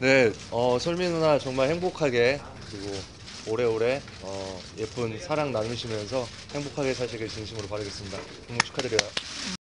네, 어, 솔미 누나 정말 행복하게 그리고 오래오래 어, 예쁜 사랑 나누시면서 행복하게 사시길 진심으로 바라겠습니다. 너무 축하드려요.